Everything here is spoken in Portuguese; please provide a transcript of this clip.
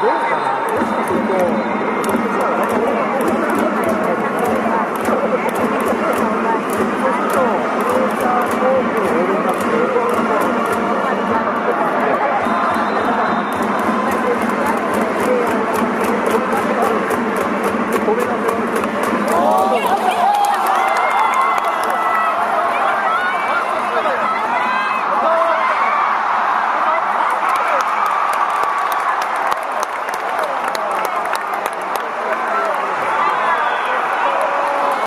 Deus, cara.